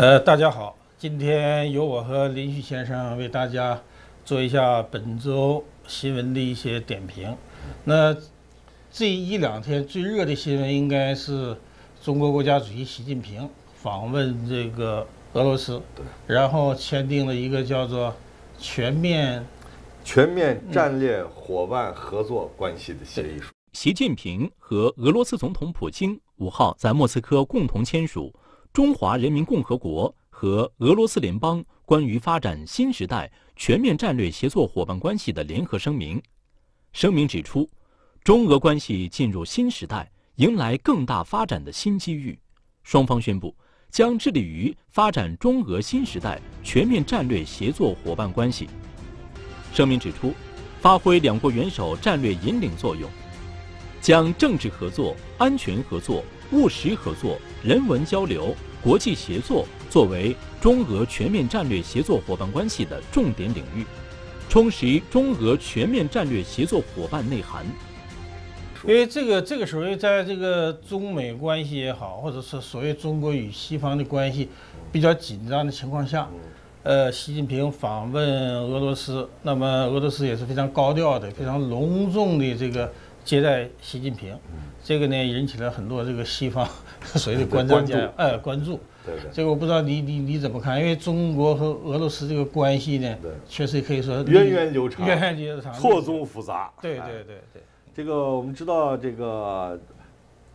呃，大家好，今天由我和林旭先生为大家做一下本周新闻的一些点评。那这一两天最热的新闻应该是中国国家主席习近平访问这个俄罗斯，然后签订了一个叫做全面全面战略伙伴合作关系的协议书。习近平和俄罗斯总统普京五号在莫斯科共同签署。中华人民共和国和俄罗斯联邦关于发展新时代全面战略协作伙伴关系的联合声明。声明指出，中俄关系进入新时代，迎来更大发展的新机遇。双方宣布将致力于发展中俄新时代全面战略协作伙伴关系。声明指出，发挥两国元首战略引领作用，将政治合作、安全合作、务实合作、人文交流。国际协作作为中俄全面战略协作伙伴关系的重点领域，充实中俄全面战略协作伙伴内涵。因为这个这个时候，在这个中美关系也好，或者是所谓中国与西方的关系比较紧张的情况下，呃，习近平访问俄罗斯，那么俄罗斯也是非常高调的、非常隆重的这个接待习近平，这个呢引起了很多这个西方。所谓的关注，哎，关注，对对，这个我不知道你你你怎么看？因为中国和俄罗斯这个关系呢，确实可以说源远流长，源远流长，错综复杂。对对对对，这个我们知道，这个，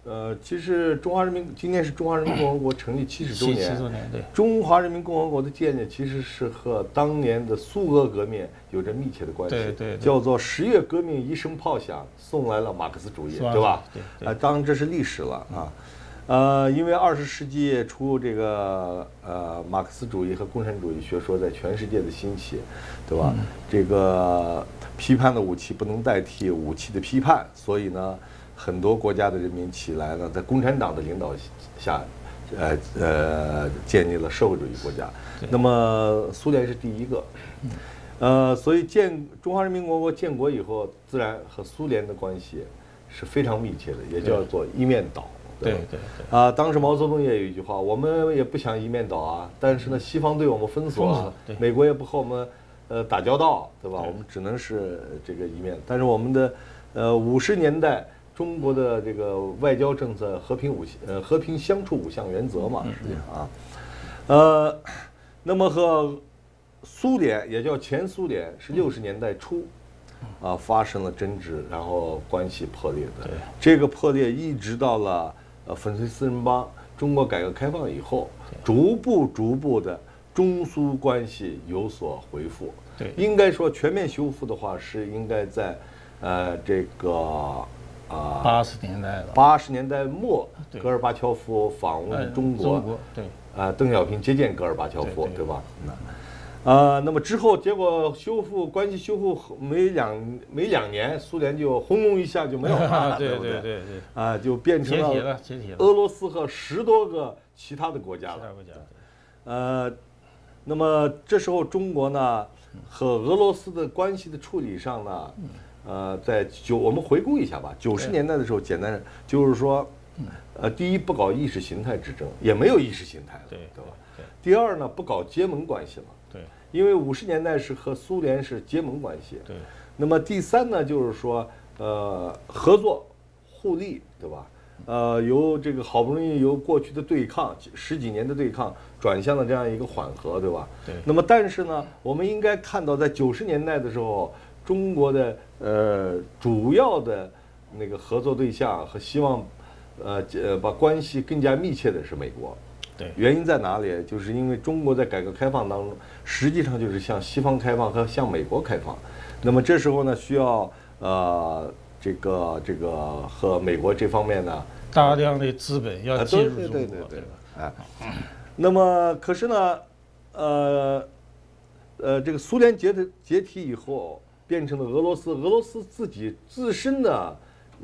呃，其实中华人民今年是中华人民共和国成立七十周年，七十周年，对。中华人民共和国的建立其实是和当年的苏俄革命有着密切的关系，对对，叫做十月革命一声炮响，送来了马克思主义，对吧？对，啊，当然这是历史了啊。呃，因为二十世纪初这个呃马克思主义和共产主义学说在全世界的兴起，对吧？这个批判的武器不能代替武器的批判，所以呢，很多国家的人民起来呢，在共产党的领导下，呃呃，建立了社会主义国家。那么苏联是第一个，呃，所以建中华人民共和国建国以后，自然和苏联的关系是非常密切的，也叫做一面倒。对对对啊！当时毛泽东也有一句话：“我们也不想一面倒啊，但是呢，西方对我们封锁，美国也不和我们呃打交道，对吧？我们只能是这个一面。但是我们的呃五十年代中国的这个外交政策和平五呃和平相处五项原则嘛，实际上啊，呃，那么和苏联也叫前苏联是六十年代初啊发生了争执，然后关系破裂的。这个破裂一直到了。呃，粉碎四人帮，中国改革开放以后，逐步逐步的中苏关系有所恢复。对，应该说全面修复的话，是应该在，呃，这个啊，八十年代了，八十年代末，戈尔巴乔夫访问中国，对，啊，邓小平接见戈尔巴乔夫，对吧？那。啊，那么之后结果修复关系修复没两没两年，苏联就轰隆一下就没有了，对对对？对，啊，就变成了俄罗斯和十多个其他的国家了。其他国家，呃，那么这时候中国呢和俄罗斯的关系的处理上呢，呃，在九我们回顾一下吧，九十年代的时候，简单就是说，呃，第一不搞意识形态之争，也没有意识形态了，对对吧？第二呢，不搞结盟关系了。对，因为五十年代是和苏联是结盟关系。对，那么第三呢，就是说，呃，合作互利，对吧？呃，由这个好不容易由过去的对抗十几年的对抗，转向了这样一个缓和，对吧？对。那么，但是呢，我们应该看到，在九十年代的时候，中国的呃主要的那个合作对象和希望，呃呃把关系更加密切的是美国。对，原因在哪里？就是因为中国在改革开放当中，实际上就是向西方开放和向美国开放。那么这时候呢，需要呃这个这个和美国这方面呢，大量的资本要进入中国，对对对，哎。那么可是呢，呃呃，这个苏联解体解体以后，变成了俄罗斯，俄罗斯自己自身呢。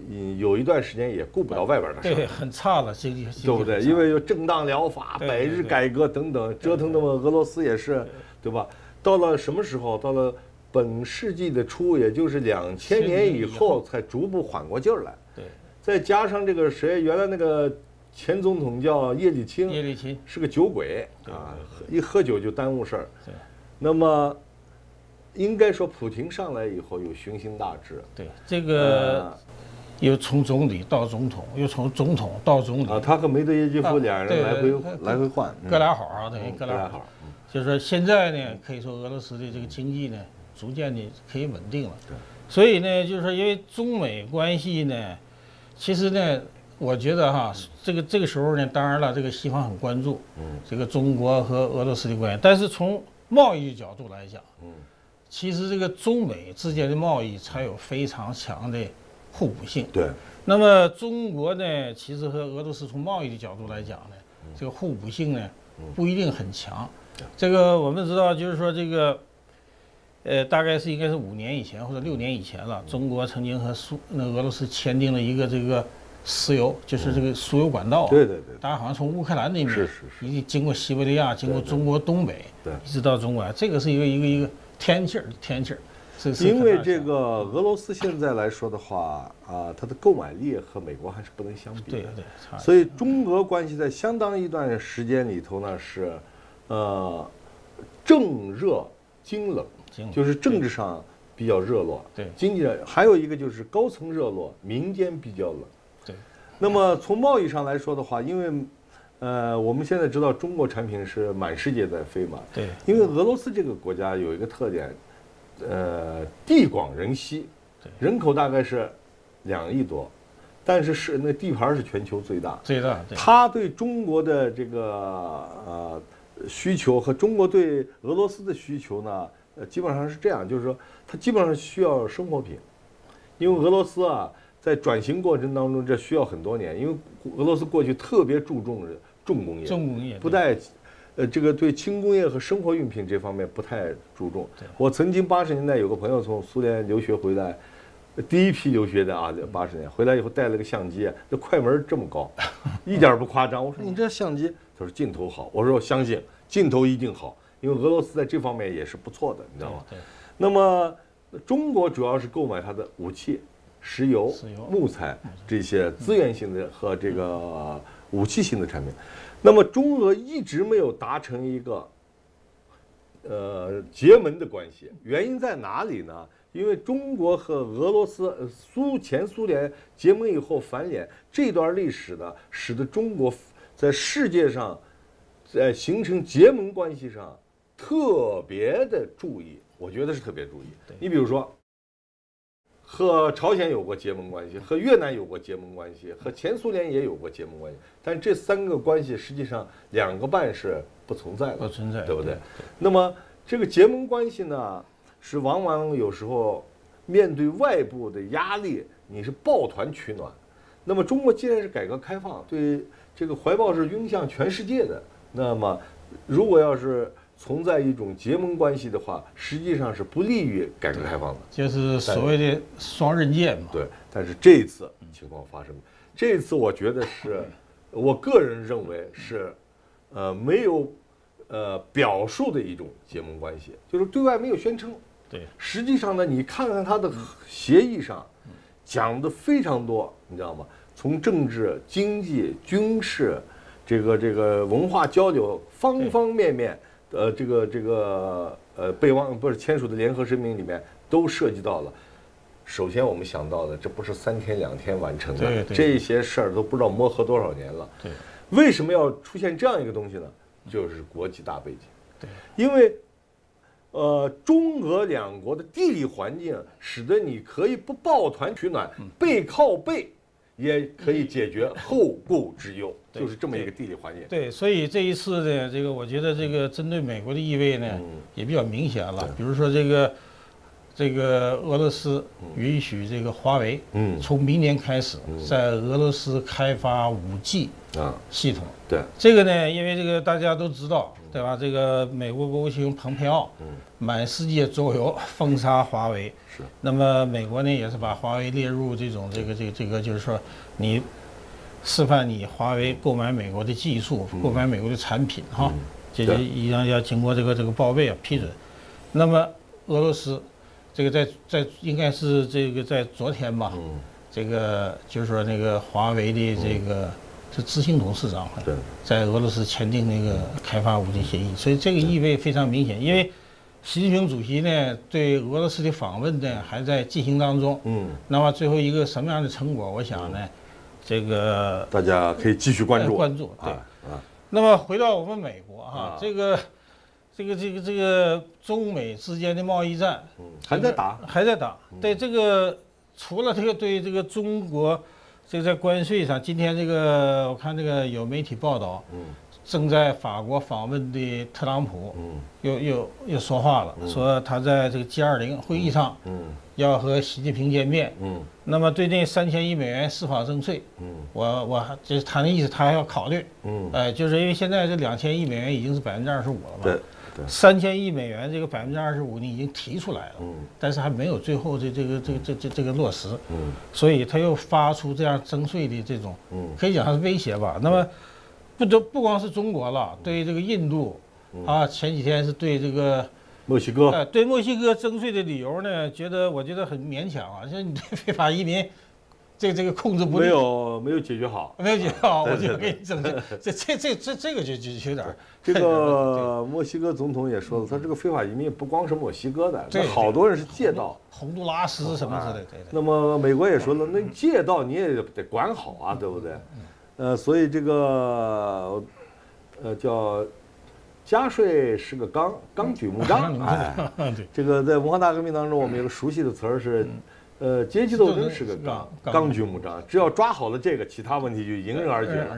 嗯，有一段时间也顾不到外边的事对，很差了经济，对不对？因为有正当疗法、百日改革等等，折腾的么俄罗斯也是，对吧？到了什么时候？到了本世纪的初，也就是两千年以后，才逐步缓过劲儿来。对，再加上这个谁，原来那个前总统叫叶利钦，叶利钦是个酒鬼啊，一喝酒就耽误事儿。对。那么，应该说普京上来以后有雄心大志。对，这个又从总理到总统，又从总统到总理。啊，他和梅德韦杰夫两人来回来回换，哥俩好啊，等于各俩好。就是说现在呢，可以说俄罗斯的这个经济呢，逐渐的可以稳定了。对。所以呢，就是说，因为中美关系呢，其实呢，我觉得哈，这个这个时候呢，当然了，这个西方很关注，嗯，这个中国和俄罗斯的关系。但是从贸易角度来讲，嗯，其实这个中美之间的贸易才有非常强的互补性。对。那么中国呢，其实和俄罗斯从贸易的角度来讲呢，这个互补性呢，不一定很强。这个我们知道，就是说这个。呃，大概是应该是五年以前或者六年以前了。中国曾经和苏那俄罗斯签订了一个这个石油，就是这个输油管道。对对对。大家好像从乌克兰那边，是是是，一经过西伯利亚，经过中国东北，对，一直到中国来，这个是一个一个一个天气儿天气儿。因为这个俄罗斯现在来说的话啊，它的购买力和美国还是不能相比的。对对。所以中俄关系在相当一段时间里头呢是，呃，正热经冷。就是政治上比较热络，对，经济上还有一个就是高层热络，民间比较冷，对。那么从贸易上来说的话，因为，呃，我们现在知道中国产品是满世界在飞嘛，对。因为俄罗斯这个国家有一个特点，呃，地广人稀，人口大概是两亿多，但是是那地盘是全球最大，最大。他对中国的这个呃需求和中国对俄罗斯的需求呢？呃，基本上是这样，就是说，它基本上需要生活品，因为俄罗斯啊，在转型过程当中，这需要很多年，因为俄罗斯过去特别注重重工业，重工业不太，呃，这个对轻工业和生活用品这方面不太注重。我曾经八十年代有个朋友从苏联留学回来，第一批留学的啊，八十年回来以后带了个相机，这快门这么高，一点不夸张。我说你这相机，他说镜头好，我说我相信镜头一定好。因为俄罗斯在这方面也是不错的，你知道吗？对。那么中国主要是购买它的武器、石油、木材这些资源性的和这个武器型的产品。那么中俄一直没有达成一个呃结盟的关系，原因在哪里呢？因为中国和俄罗斯、苏前苏联结盟以后翻脸这段历史呢，使得中国在世界上在形成结盟关系上。特别的注意，我觉得是特别注意。你比如说，和朝鲜有过结盟关系，和越南有过结盟关系，和前苏联也有过结盟关系。但这三个关系实际上两个半是不存在的，不存在，对不对？那么这个结盟关系呢，是往往有时候面对外部的压力，你是抱团取暖。那么中国既然是改革开放，对这个怀抱是拥向全世界的，那么如果要是存在一种结盟关系的话，实际上是不利于改革开放的，就是所谓的双刃剑嘛。对，但是这一次情况发生，这一次我觉得是，我个人认为是，呃，没有，呃，表述的一种结盟关系，就是对外没有宣称。对，实际上呢，你看看他的协议上，讲的非常多，你知道吗？从政治、经济、军事，这个这个文化交流，方方面面。呃，这个这个呃备忘不是签署的联合声明里面都涉及到了。首先我们想到的，这不是三天两天完成的，这些事儿都不知道磨合多少年了。对，为什么要出现这样一个东西呢？就是国际大背景。对，因为呃中俄两国的地理环境，使得你可以不抱团取暖，背靠背。也可以解决后顾之忧，就是这么一个地理环境。对，所以这一次呢，这个我觉得这个针对美国的意味呢，也比较明显了。比如说这个，这个俄罗斯允许这个华为，嗯，从明年开始在俄罗斯开发五 G 啊系统。对，这个呢，因为这个大家都知道。对吧？这个美国国务卿蓬佩奥，满世界周游封杀华为。是。那么美国呢，也是把华为列入这种这个这个这个，就是说，你示范你华为购买美国的技术，购买美国的产品哈，这个一定要经过这个这个报备啊批准。那么俄罗斯，这个在在应该是这个在昨天吧，这个就是说那个华为的这个是执行董事长，对，在俄罗斯签订那个开发武器协议，所以这个意味非常明显。因为习近平主席呢对俄罗斯的访问呢还在进行当中，嗯，那么最后一个什么样的成果，我想呢，这个大家可以继续关注关注，对啊。啊，那么回到我们美国哈啊，这个这个这个这个中美之间的贸易战嗯，还在打，还在打。对这个，除了这个对这个中国，这个在关税上，今天这个我看这个有媒体报道，嗯正在法国访问的特朗普嗯又又又说话了，说他在这个 G20 会议上嗯要和习近平见面。嗯那么对那三千亿美元司法征税，嗯我我还就是他那意思，他还要考虑。嗯，哎，就是因为现在这两千亿美元已经是百分之二十五了嘛，对对，三千亿美元这个百分之二十五你已经提出来了，嗯但是还没有最后的这个这个这这这个落实，嗯所以他又发出这样征税的这种，嗯可以讲它是威胁吧。那么不都不光是中国了，对这个印度啊，前几天是对这个墨西哥，呃对墨西哥征税的理由呢，觉得我觉得很勉强啊，像你对非法移民这这个控制不没。有没有解决好。没有解决好，我就给你征税，这这这这这个就就有点儿 这个 墨西哥总统也说了，他这个非法移民不光是墨西哥的，对那好多人是借道。洪都拉斯什么之类的。那么美国也说了，那借道你也得管好啊，对不对？呃，所以这个呃叫加税是个纲，纲 举目张，哎，对，这个在文化大革命当中，我们有个熟悉的词儿是，呃，阶级斗争是个纲，纲纲举目张，只要抓好了这个，其他问题就迎刃而解了。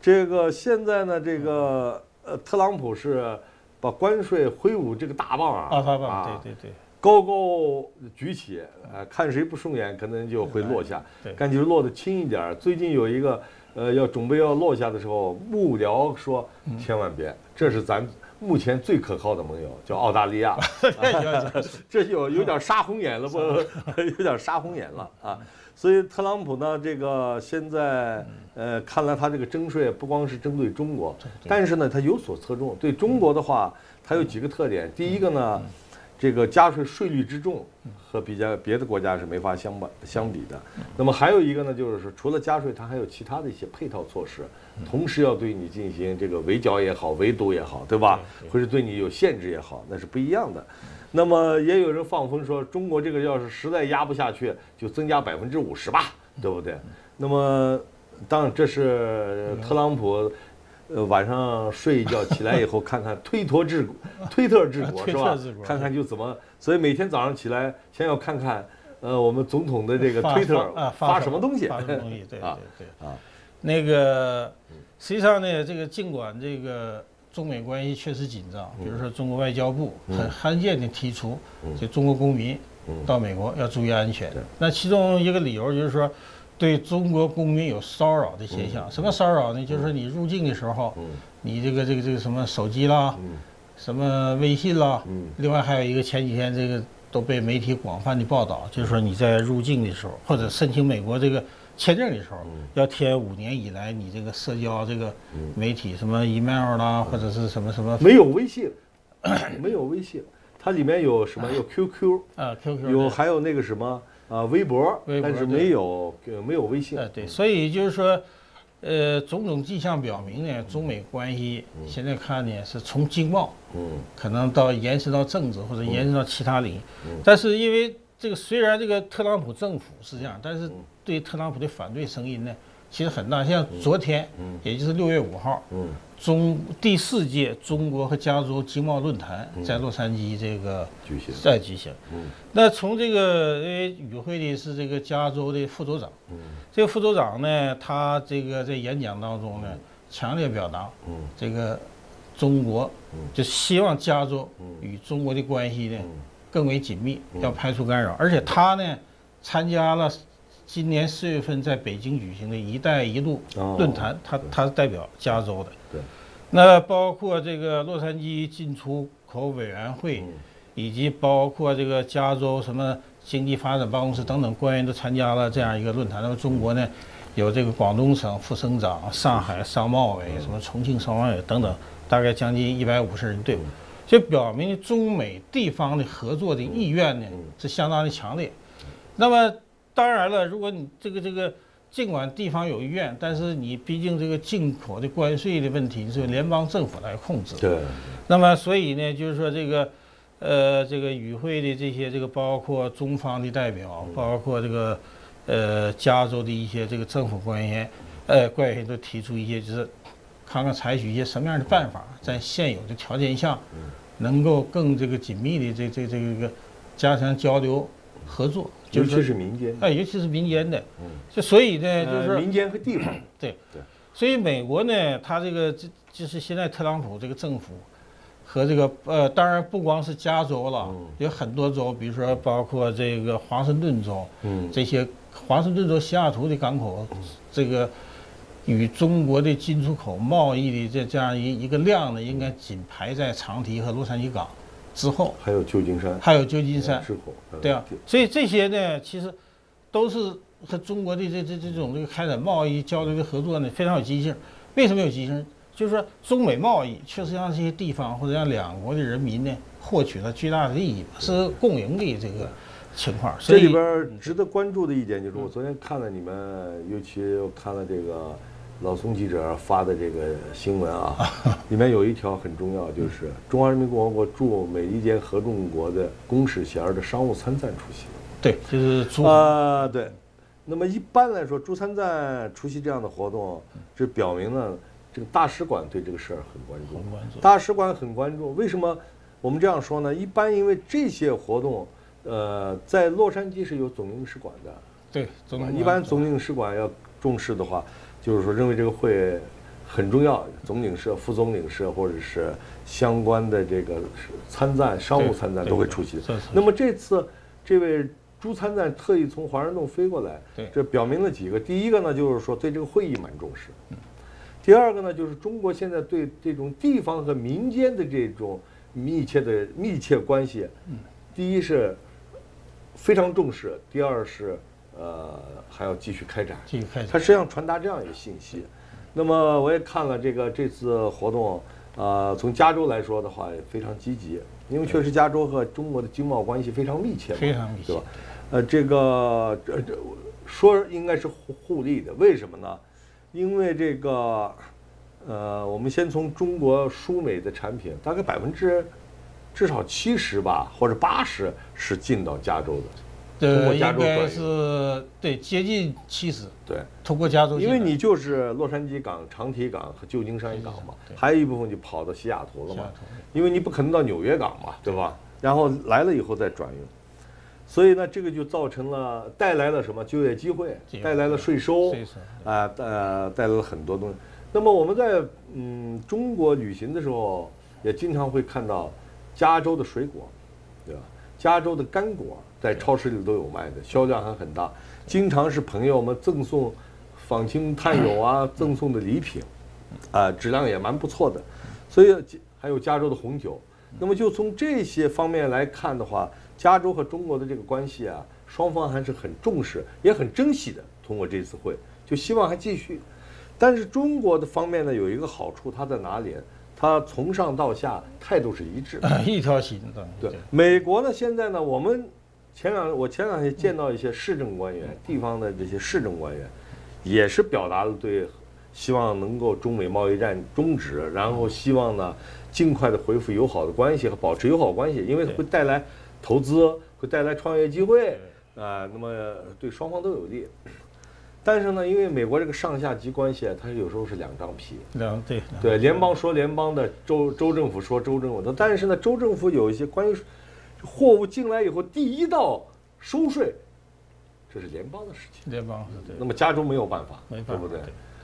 这个现在呢，这个呃，特朗普是把关税挥舞这个大棒啊，啊，发棒，啊对对对，高高举起，呃，看谁不顺眼，可能就会落下，对。感觉落得轻一点儿。最近有一个，呃，要准备要落下的时候，幕僚说嗯。千万别，这是咱目前最可靠的盟友，叫澳大利亚。这有有点杀红眼了，不，有点杀红眼了啊！所以特朗普呢，这个现在呃，看来他这个征税不光是针对中国，但是呢，他有所侧重。对中国的话，它有几个特点。第一个呢，这个加税税率之重和比较别的国家是没法相比相比的。那么还有一个呢，就是说除了加税，它还有其他的一些配套措施，同时要对你进行这个围剿也好、围堵也好，对吧？或者对你有限制也好，那是不一样的。那么也有人放风说，中国这个要是实在压不下去，就增加百分之五十吧，对不对？那么当然这是特朗普。呃，晚上睡一觉 起来以后，看看推脱治国，推特治国 是吧看看就怎么，所以每天早上起来先要看看，呃，我们总统的这个推特发啊发什么东西发什么东西，对对啊对啊。那个实际上呢，这个尽管这个中美关系确实紧张，比如说中国外交部很罕见的提出，就中国公民到美国要注意安全。那其中一个理由就是说。对中国公民有骚扰的现象，什么骚扰呢？就是说你入境的时候，你这个这个这个什么手机啦，什么微信啦，另外还有一个前几天这个都被媒体广泛的报道，就是说你在入境的时候或者申请美国这个签证的时候，要填五年以来你这个社交这个媒体什么 email 啦，或者是什么什么没有微信，没有微信，它里面有什么？有 QQ 啊，QQ 有还有那个什么？啊，微博，微博但是没有呃没有微信。呃，对，所以就是说，呃，种种迹象表明呢，中美关系现在看呢是从经贸，嗯，可能到延伸到政治或者延伸到其他领域。但是因为这个虽然这个特朗普政府是这样，但是对特朗普的反对声音呢其实很大。像昨天，也就是六月五号，嗯，中第四届中国和加州经贸论坛在洛杉矶这个举行在举行。嗯，那从这个因为与会的是这个加州的副州长，嗯，这个副州长呢，他这个在演讲当中呢，强烈表达，嗯，这个中国就希望加州与中国的关系呢更为紧密，要排除干扰，而且他呢参加了。今年四月份在北京举行的一带一路论坛，他他是代表加州的。对，那包括这个洛杉矶进出口委员会，以及包括这个加州什么经济发展办公室等等官员都参加了这样一个论坛。那么中国呢，有这个广东省副省长、上海商贸委、什么重庆商贸委等等，大概将近一百五十人队伍，这表明中美地方的合作的意愿呢是相当的强烈。那么。当然了，如果你这个这个尽管地方有意愿，但是你毕竟这个进口的关税的问题是由联邦政府来控制。对。那么所以呢，就是说这个，呃，这个与会的这些这个包括中方的代表，包括这个，呃，加州的一些这个政府官员，呃，官员都提出一些就是，看看采取一些什么样的办法，在现有的条件下，能够更这个紧密的这这这个加强交流合作。尤其是民间，哎，尤其是民间的，嗯，就所以呢，就是民间和地方，对对，所以美国呢，他这个这就是现在特朗普这个政府和这个呃，当然不光是加州了，有很多州，比如说包括这个华盛顿州，嗯，这些华盛顿州西雅图的港口，这个与中国的进出口贸易的这这样一一个量呢，应该仅排在长堤和洛杉矶港。之后还有旧金山，还有旧金山对啊，所以这些呢，其实都是和中国的这这这种这个开展贸易交流的合作呢，非常有积极性。为什么有积极性？就是说中美贸易确实让这些地方或者让两国的人民呢，获取了巨大的利益，是共赢的这个情况。这里边值得关注的一点就是，我昨天看了你们，尤其看了这个。老宋记者发的这个新闻啊，里面有一条很重要，就是中华人民共和国驻美利坚合众国的公使衔的商务参赞出席。对，就是驻啊，对。那么一般来说，驻参赞出席这样的活动，这表明呢，这个大使馆对这个事儿很关注。很关注。大使馆很关注。为什么我们这样说呢？一般因为这些活动，呃，在洛杉矶是有总领事馆的。对，总一般总领事馆要重视的话。就是说，认为这个会很重要，总领事、副总领事或者是相关的这个参赞、商务参赞都会出席。那么这次这位朱参赞特意从华盛顿飞过来，这表明了几个：第一个呢，就是说对这个会议蛮重视；第二个呢，就是中国现在对这种地方和民间的这种密切的密切关系，第一是非常重视，第二是。呃，还要继续开展，继续开展。它实际上传达这样一个信息。那么我也看了这个这次活动，呃，从加州来说的话也非常积极，因为确实加州和中国的经贸关系非常密切，非常密切，对吧？呃，这个这这说应该是互互利的，为什么呢？因为这个，呃，我们先从中国输美的产品，大概百分之至少七十吧，或者八十是进到加州的。通过加州应该是对接近七十，对，通过加州，因为你就是洛杉矶港、长堤港和旧金山港嘛，还有一部分就跑到西雅图了嘛，因为你不可能到纽约港嘛，对吧？然后来了以后再转运，所以呢，这个就造成了带来了什么就业机会，带来了税收，啊，呃，带来了很多东西。那么我们在嗯中国旅行的时候，也经常会看到加州的水果，对吧？加州的干果。在超市里都有卖的，销量还很大，经常是朋友们赠送访亲探友啊赠送的礼品，啊，质量也蛮不错的，所以还有加州的红酒。那么就从这些方面来看的话，加州和中国的这个关系啊，双方还是很重视，也很珍惜的。通过这次会，就希望还继续。但是中国的方面呢，有一个好处，它在哪里？它从上到下态度是一致，一条心的。对，美国呢，现在呢，我们。前两我前两天见到一些市政官员，地方的这些市政官员，也是表达了对希望能够中美贸易战终止，然后希望呢尽快的恢复友好的关系和保持友好关系，因为会带来投资，会带来创业机会啊，那么对双方都有利。但是呢，因为美国这个上下级关系，它有时候是两张皮，两对对，联邦说联邦的，州州政府说州政府的，但是呢，州政府有一些关于。货物进来以后，第一道收税，这是联邦的事情。联邦对。那么加州没有办法，对不对？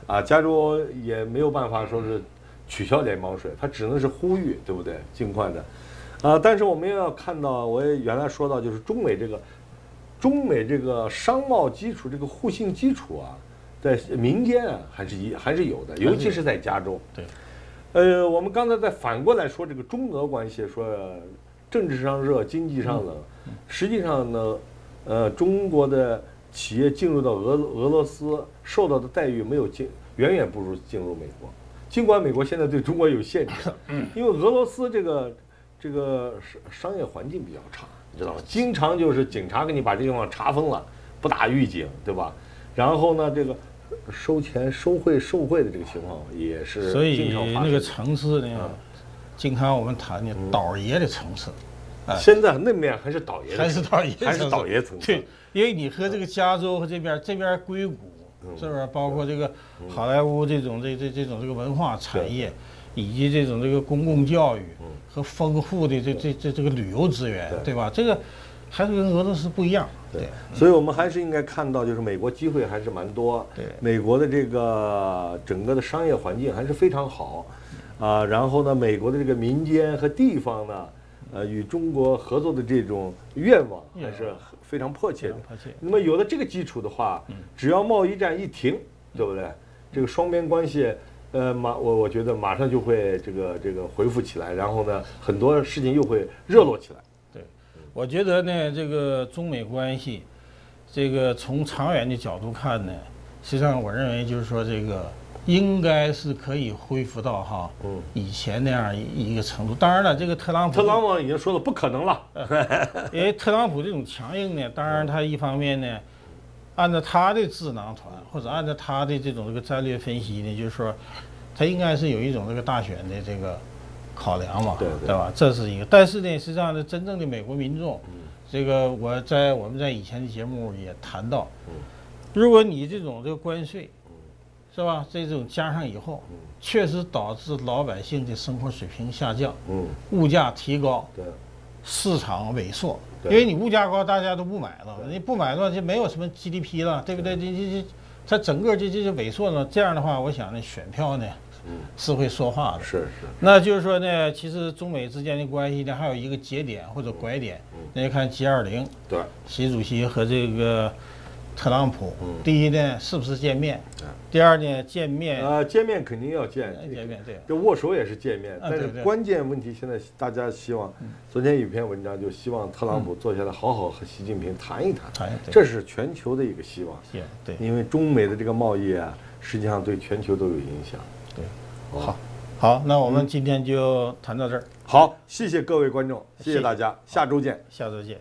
啊，加州也没有办法说是取消联邦税，它只能是呼吁，对不对？尽快的。啊，但是我们也要看到，我也原来说到，就是中美这个中美这个商贸基础，这个互信基础啊，在民间啊还是一还是有的，尤其是在加州。对。呃，我们刚才再反过来说这个中俄关系，说。政治上热，经济上冷，实际上呢，呃，中国的企业进入到俄俄罗斯受到的待遇没有进，远远不如进入美国。尽管美国现在对中国有限制，因为俄罗斯这个这个商商业环境比较差，你知道吗？经常就是警察给你把这地方查封了，不打预警，对吧？然后呢，这个收钱、收贿、受贿的这个情况也是所以经常发那个生。层次呢，经常我们谈的倒爷的层次，哎。现在那面还是倒爷的还是倒爷还是倒爷层次。对，因为你和这个加州和这边这边硅谷，嗯。是不是？包括这个好莱坞这种这这这种这个文化产业，以及这种这个公共教育和丰富的这这这这个旅游资源，对。吧？这个还是跟俄罗斯不一样。对，所以我们还是应该看到，就是美国机会还是蛮多。对。美国的这个整个的商业环境还是非常好，啊，然后呢，美国的这个民间和地方呢，呃，与中国合作的这种愿望还是非常迫切的迫切。那么有了这个基础的话，只要贸易战一停，对不对？这个双边关系。呃，马我我觉得马上就会这个这个恢复起来，然后呢，很多事情又会热络起来。对我觉得呢，这个中美关系，这个从长远的角度看呢，实际上我认为就是说这个应该是可以恢复到哈，嗯以前那样一一个程度。当然了，这个特朗普，特朗普已经说了不可能了。因为特朗普这种强硬呢，当然他一方面呢，按照他的智囊团或者按照他的这种这个战略分析呢，就是说，他应该是有一种这个大选的这个考量嘛，对对吧？这是一个。但是呢，实际上呢，真正的美国民众，这个我在我们在以前的节目也谈到，如果你这种这个关税，是吧？这种加上以后，确实导致老百姓的生活水平下降，嗯，物价提高，对。市场萎缩，因为你物价高，大家都不买了，你不买的话就没有什么 GDP 了，对不对？这这这，它整个这这就萎缩了。这样的话，我想呢，选票呢是会说话的。是是，那就是说呢，其实中美之间的关系呢，还有一个节点或者拐点。那就看 G 二零，对，习主席和这个特朗普，嗯第一呢是不是见面对？第二呢见面，呃，见面肯定要见，见面对。就握手也是见面，但是关键问题现在大家希望，昨天有篇文章就希望特朗普坐下来好好和习近平谈一谈，这是全球的一个希望，对因为中美的这个贸易啊，实际上对全球都有影响。对。好好，那我们今天就谈到这儿，好，谢谢各位观众，谢谢谢大家，下周见。下周见。